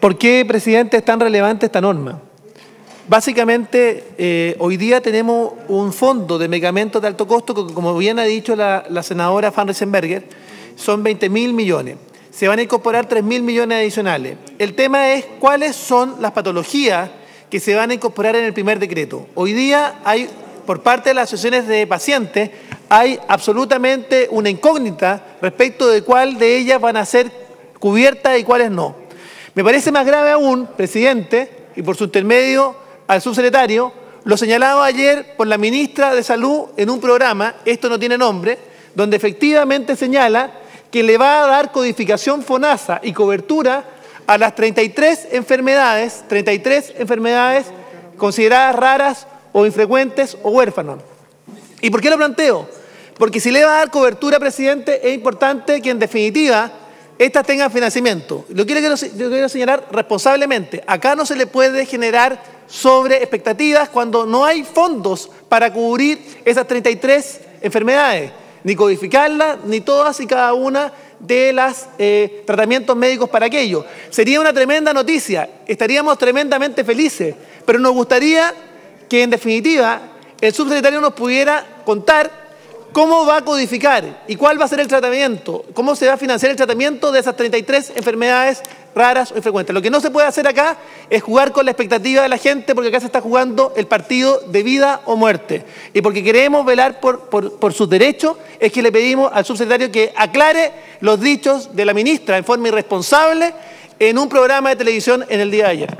¿Por qué, presidente, es tan relevante esta norma? Básicamente, eh, hoy día tenemos un fondo de medicamentos de alto costo que, como bien ha dicho la, senadora Van Riesenberger, son 20 mil millones. Se van a incorporar 3 mil millones adicionales. El tema es cuáles son las patologías que se van a incorporar en el primer decreto. Hoy día hay, por parte de las asociaciones de pacientes, hay absolutamente una incógnita respecto de cuál de ellas van a ser cubiertas y cuáles no. Me parece más grave aún, presidente, y por su intermedio al subsecretario, lo señalado ayer por la ministra de Salud en un programa, esto no tiene nombre, donde efectivamente señala que le va a dar codificación FONASA y cobertura a las 33 enfermedades, 33 enfermedades consideradas raras o infrecuentes o huérfanos. ¿Y por qué lo planteo? Porque si le va a dar cobertura, presidente, es importante que en definitiva estas tengan financiamiento. Lo quiero, yo quiero señalar responsablemente. Acá no se le puede generar sobre expectativas cuando no hay fondos para cubrir esas 33 enfermedades, ni codificarlas, ni todas y cada una de los eh, tratamientos médicos para aquello. Sería una tremenda noticia, estaríamos tremendamente felices, pero nos gustaría que en definitiva el subsecretario nos pudiera contar ¿Cómo va a codificar y cuál va a ser el tratamiento? ¿Cómo se va a financiar el tratamiento de esas 33 enfermedades raras o infrecuentes? Lo que no se puede hacer acá es jugar con la expectativa de la gente porque acá se está jugando el partido de vida o muerte. Y porque queremos velar por, sus derechos es que le pedimos al subsecretario que aclare los dichos de la ministra en forma irresponsable en un programa de televisión en el día de ayer.